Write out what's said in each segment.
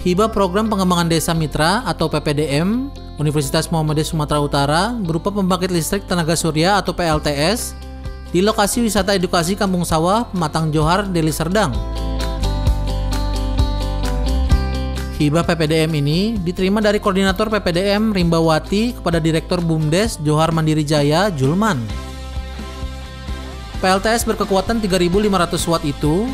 Hibah Program Pengembangan Desa Mitra atau PPDM Universitas Muhammadiyah Sumatera Utara berupa pembangkit listrik tenaga surya atau PLTS di lokasi wisata edukasi Kampung Sawah, Pematang Johar, Deli Serdang. Hibah PPDM ini diterima dari Koordinator PPDM Rimbawati kepada Direktur BUMDes Johar Mandiri Jaya, Julman. PLTS berkekuatan 3500 watt itu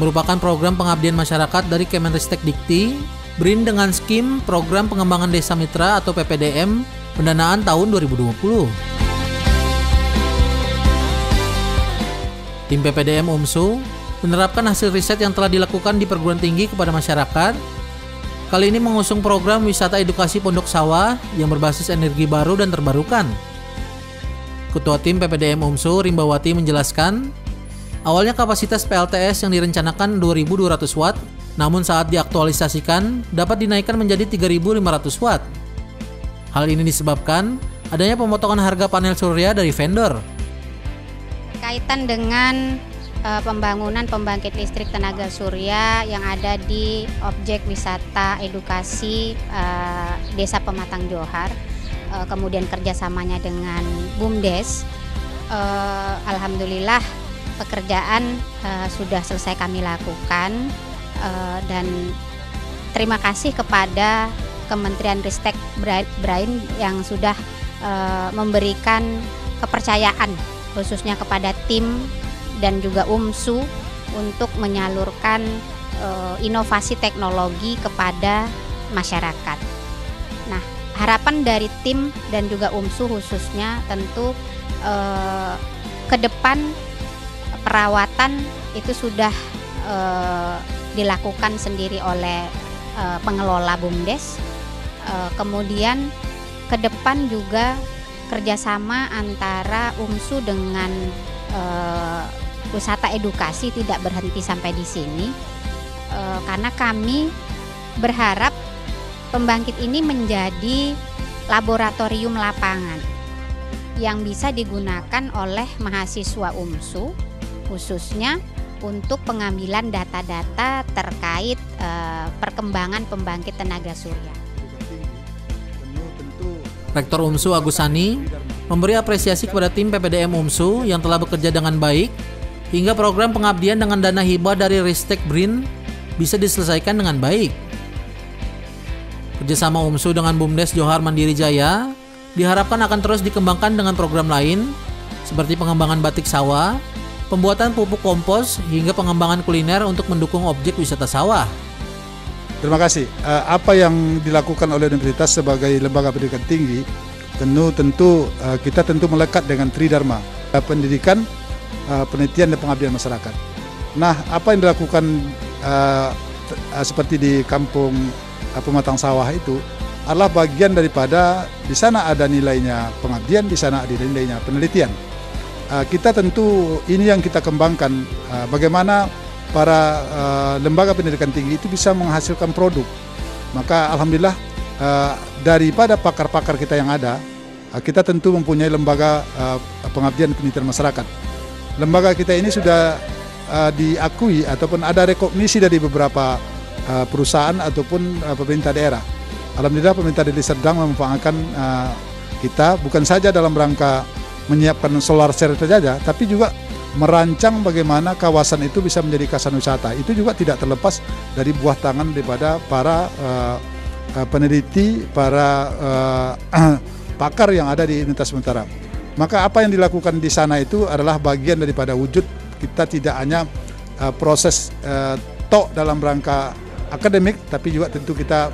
merupakan program pengabdian masyarakat dari Kemenristek Dikti BRIN dengan skim Program Pengembangan Desa Mitra atau PPDM pendanaan tahun 2020. Tim PPDM UMSU menerapkan hasil riset yang telah dilakukan di perguruan tinggi kepada masyarakat. Kali ini mengusung program wisata edukasi Pondok Sawah yang berbasis energi baru dan terbarukan. Ketua Tim PPDM UMSU Rimbawati menjelaskan, Awalnya kapasitas PLTS yang direncanakan 2200 watt, namun saat diaktualisasikan dapat dinaikkan menjadi 3500 watt. Hal ini disebabkan adanya pemotongan harga panel surya dari vendor. Kaitan dengan uh, pembangunan pembangkit listrik tenaga surya yang ada di objek wisata edukasi uh, Desa Pematang Johar, uh, kemudian kerjasamanya dengan BUMDes, alhamdulillah pekerjaan uh, sudah selesai kami lakukan uh, dan terima kasih kepada Kementerian Ristek Brain yang sudah uh, memberikan kepercayaan khususnya kepada tim dan juga UMSU untuk menyalurkan uh, inovasi teknologi kepada masyarakat. Nah, harapan dari tim dan juga UMSU khususnya tentu uh, ke depan perawatan itu sudah uh, dilakukan sendiri oleh uh, pengelola BUMDes. Uh, kemudian ke depan juga kerjasama antara UMSU dengan uh, wisata edukasi tidak berhenti sampai di sini, uh, karena kami berharap pembangkit ini menjadi laboratorium lapangan yang bisa digunakan oleh mahasiswa UMSU khususnya untuk pengambilan data-data terkait uh, perkembangan pembangkit tenaga surya. Rektor UMSU Agusani memberi apresiasi kepada tim PPDM UMSU yang telah bekerja dengan baik hingga program pengabdian dengan dana hibah dari Ristek BRIN bisa diselesaikan dengan baik. Kerjasama UMSU dengan BUMDes Johar Mandiri Jaya diharapkan akan terus dikembangkan dengan program lain seperti pengembangan batik sawah, pembuatan pupuk kompos, hingga pengembangan kuliner untuk mendukung objek wisata sawah. Terima kasih. Uh, apa yang dilakukan oleh universitas sebagai lembaga pendidikan tinggi, tentu tentu uh, kita tentu melekat dengan Tridharma, uh, pendidikan, penelitian dan pengabdian masyarakat. Nah, apa yang dilakukan seperti di kampung pematang sawah itu adalah bagian daripada di sana ada nilainya pengabdian, di sana ada nilainya penelitian. Ah, kita tentu ini yang kita kembangkan ah, bagaimana para ah, lembaga pendidikan tinggi itu bisa menghasilkan produk. Maka alhamdulillah daripada pakar-pakar kita yang ada, kita tentu mempunyai lembaga pengabdian penelitian masyarakat. Lembaga kita ini sudah diakui ataupun ada rekognisi dari beberapa perusahaan ataupun pemerintah daerah. Alhamdulillah pemerintah Deli sedang memanfaatkan kita bukan saja dalam rangka menyiapkan solar cell saja, tapi juga merancang bagaimana kawasan itu bisa menjadi kawasan wisata. Itu juga tidak terlepas dari buah tangan daripada para uh, peneliti, para uh, pakar yang ada di Universitas Sementara. Maka apa yang dilakukan di sana itu adalah bagian daripada wujud kita tidak hanya uh, proses uh, tok dalam rangka akademik, tapi juga tentu kita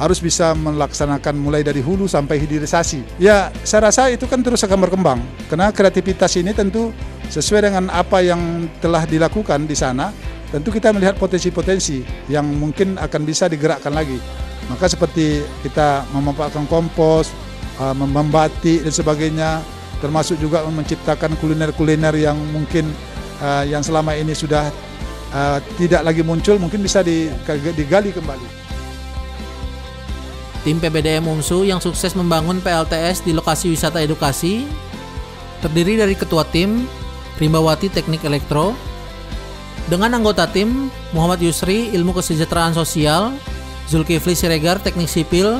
harus bisa melaksanakan mulai dari hulu sampai hilirisasi. Ya, saya rasa itu kan terus akan berkembang. Karena kreativitas ini tentu sesuai dengan apa yang telah dilakukan di sana, tentu kita melihat potensi-potensi yang mungkin akan bisa digerakkan lagi. Maka seperti kita memanfaatkan kompos, uh, membatik dan sebagainya, termasuk juga menciptakan kuliner-kuliner yang mungkin uh, yang selama ini sudah uh, tidak lagi muncul, mungkin bisa digali kembali. Tim PBDM UMSU yang sukses membangun PLTS di lokasi wisata edukasi terdiri dari ketua tim Rimbawati Teknik Elektro dengan anggota tim Muhammad Yusri Ilmu Kesejahteraan Sosial Zulkifli Siregar Teknik Sipil,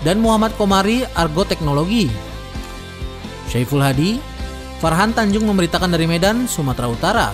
dan Muhammad Komari Argo Teknologi. Syaiful Hadi, Farhan Tanjung memberitakan dari Medan, Sumatera Utara.